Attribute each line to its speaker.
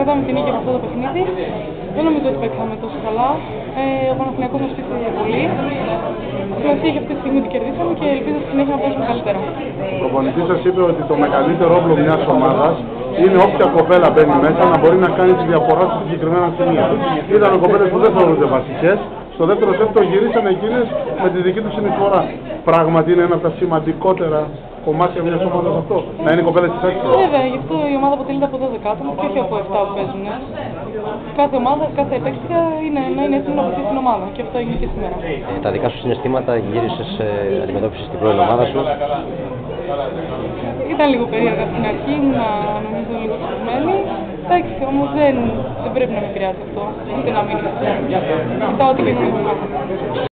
Speaker 1: κρατάμε την νίκη από αυτό το παιχνίδι. Δεν νομίζω ότι παίξαμε τόσο καλά. Ε, ο Παναθηναϊκός μας πίστευε πολύ. Σημασία έχει αυτή τη στιγμή ότι κερδίσαμε και ελπίζω στη συνέχεια να παίξουμε καλύτερα.
Speaker 2: Ο προπονητής σας είπε ότι το μεγαλύτερο όπλο μιας ομάδας είναι όποια κοπέλα μπαίνει μέσα να μπορεί να κάνει τη διαφορά σε συγκεκριμένα σημεία. Είδαμε κοπέλες που δεν θεωρούνται βασικές, στο δεύτερο σετ το γυρίσαν εκείνες με τη δική τους συνεισφορά. Πράγματι είναι ένα από τα σημαντικότερα κομμάτια μιας ομάδας αυτό, να είναι οι κοπέλες της άξης.
Speaker 1: Βέβαια, γι' αυτό η ομάδα αποτελείται από 12 άτομα και όχι από 7 που παίζουν. Κάθε ομάδα, κάθε επέκτητα είναι να είναι έτοιμη να βοηθήσει την ομάδα και αυτό έγινε και σήμερα.
Speaker 3: Ε, τα δικά σου συναισθήματα γύρισες ε, αντιμετώπισης την πρώην ομάδα σου;
Speaker 1: Ήταν λίγο περίεργα στην αρχή, ήμουν νομίζω λίγο σκοτωμένη. Εντάξει, όμως δεν, δεν πρέπει να με επηρεάσει αυτό, ούτε να μην. Κοιτάω τι γίνεται.